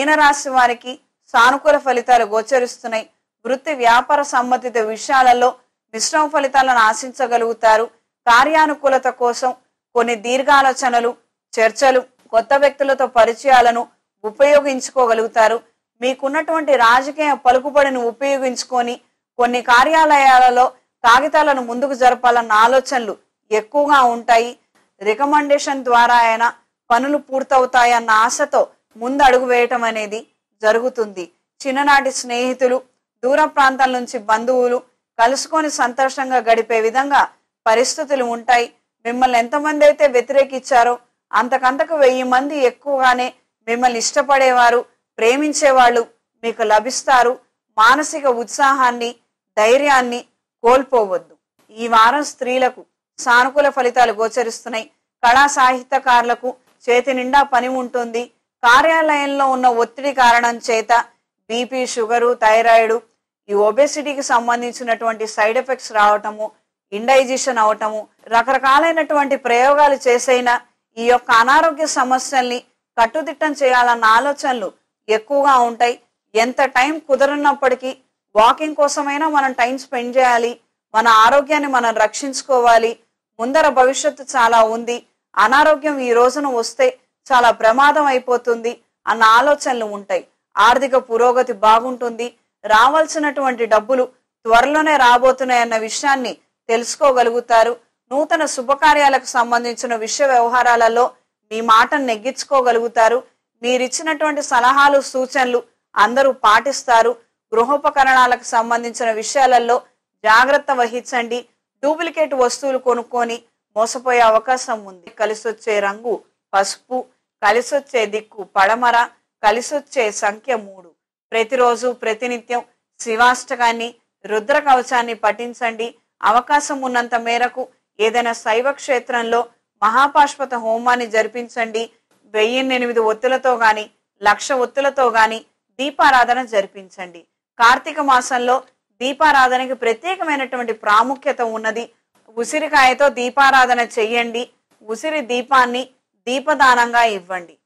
మీనరాశి వారికి సానుకూల ఫలితాలు గోచరిస్తున్నాయి. వృత్తి వ్యాపార సంబంధిత విషయాలలో మిశ్రమ ఫలితాలను ఆశించగలుగుతారు. కార్యానుకూలత కోసం కొన్ని దీర్ఘాలోచనలు చర్చలు కొత్త వ్యక్తులతో పరిచయాలను ఉపయోగించుకోగలుగుతారు. మీకున్నటువంటి రాజకీయ పలుకుబడిని ఉపయోగించుకొని కొన్ని కార్యాలయాలలో కాగితాలను ముందుకు జరపాలన్న ఆలోచనలు ఎక్కువగా ఉంటాయి. రికమెండేషన్ ద్వారా అయినా పనులు పూర్తవుతాయన్న ఆశతో ముందు అడుగు వేయటం అనేది జరుగుతుంది. చిన్ననాటి స్నేహితులు దూర ప్రాంతాల నుంచి బంధువులు కలుసుకొని సంతోషంగా గడిపే విధంగా పరిస్థితులు ఉంటాయి. మిమ్మల్ని ఎంతమంది అయితే వ్యతిరేకించారో అంతకంతకు వెయ్యి మంది ఎక్కువగానే మిమ్మల్ని ఇష్టపడేవారు ప్రేమించేవాళ్ళు మీకు లభిస్తారు. మానసిక ఉత్సాహాన్ని ధైర్యాన్ని కోల్పోవద్దు. ఈ వారం స్త్రీలకు సానుకూల ఫలితాలు గోచరిస్తున్నాయి. కళా సాహిత్యకారులకు చేతి నిండా పని ఉంటుంది. కార్యాలయంలో ఉన్న ఒత్తిడి కారణం చేత బీపీ షుగరు థైరాయిడ్ ఈ ఒబెసిటీకి సంబంధించినటువంటి సైడ్ ఎఫెక్ట్స్ రావటము ఇండైజెషన్ అవటము రకరకాలైనటువంటి ప్రయోగాలు చేసైనా ఈ యొక్క అనారోగ్య సమస్యల్ని కట్టుదిట్టం చేయాలన్న ఆలోచనలు ఎక్కువగా ఉంటాయి. ఎంత టైం కుదరనప్పటికీ వాకింగ్ కోసమైనా మనం టైం స్పెండ్ చేయాలి. మన ఆరోగ్యాన్ని మనం రక్షించుకోవాలి. ముందర భవిష్యత్తు చాలా ఉంది. అనారోగ్యం ఈ రోజున వస్తే చాలా ప్రమాదం అయిపోతుంది అన్న ఆలోచనలు ఉంటాయి. ఆర్థిక పురోగతి బాగుంటుంది. రావాల్సినటువంటి డబ్బులు త్వరలోనే రాబోతున్నాయన్న విషయాన్ని తెలుసుకోగలుగుతారు. నూతన శుభకార్యాలకు సంబంధించిన విషయ వ్యవహారాలలో మీ మాటను నెగ్గించుకోగలుగుతారు. మీరిచ్చినటువంటి సలహాలు సూచనలు అందరూ పాటిస్తారు. గృహోపకరణాలకు సంబంధించిన విషయాలలో జాగ్రత్త వహించండి. డూప్లికేట్ వస్తువులు కొనుక్కొని మోసపోయే అవకాశం ఉంది. కలిసొచ్చే రంగు పసుపు కలిసొచ్చే దిక్కు పడమర కలిసొచ్చే సంఖ్య మూడు. ప్రతిరోజు ప్రతినిత్యం శివాష్టకాన్ని రుద్ర కవచాన్ని పఠించండి. అవకాశం ఉన్నంత మేరకు ఏదైనా శైవ క్షేత్రంలో మహాపాశ్వత హోమాన్ని జరిపించండి. వెయ్యిన్నెనిమిది ఒత్తులతో గాని లక్ష ఒత్తులతో గాని దీపారాధన జరిపించండి. కార్తీక మాసంలో దీపారాధనకి ప్రత్యేకమైనటువంటి ప్రాముఖ్యత ఉన్నది. ఉసిరికాయతో దీపారాధన చెయ్యండి. ఉసిరి దీపాన్ని దీపదానంగా ఇవ్వండి.